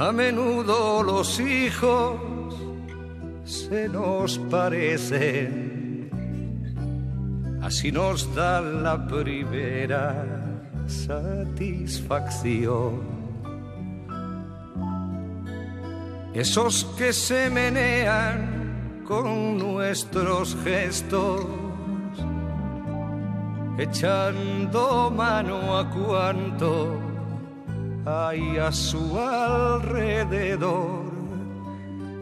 A menudo los hijos se nos parecen, así nos da la primera satisfacción. Esos que se menean con nuestros gestos, echando mano a cuanto hay a su alrededor.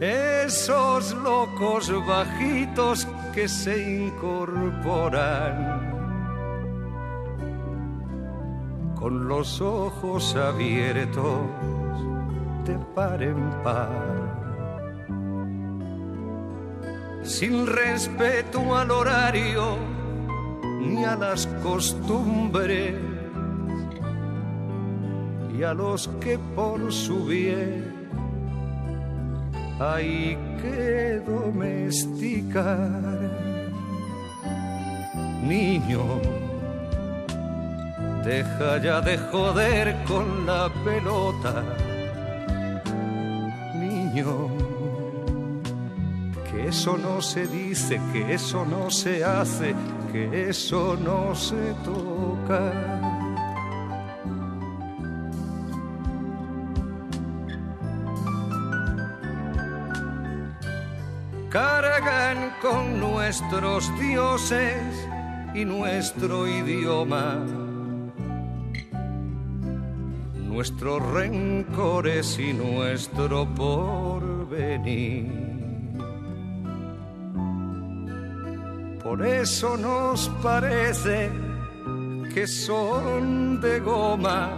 Esos locos bajitos que se incorporan con los ojos abiertos de par en par. Sin respeto al horario ni a las costumbres y a los que por su bien hay que domesticar. Niño, deja ya de joder con la pelota. Niño, que eso no se dice, que eso no se hace, que eso no se toca. Cargan con nuestros dioses y nuestro idioma, nuestros rencores y nuestro porvenir. Por eso nos parece que son de goma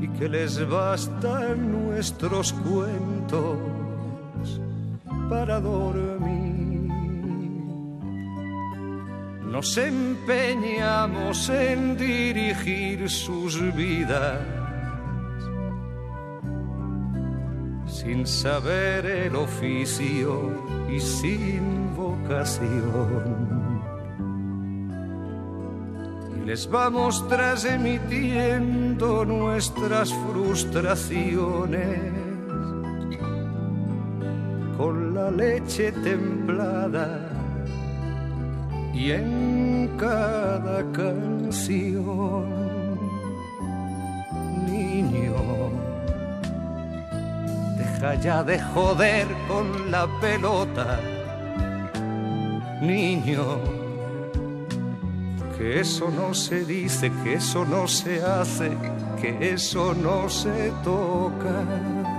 y que les bastan nuestros cuentos para dormir. Nos empeñamos en dirigir sus vidas sin saber el oficio y sin vocación. Y les vamos transmitiendo nuestras frustraciones leche templada y en cada canción, niño, deja ya de joder con la pelota, niño, que eso no se dice, que eso no se hace, que eso no se toca.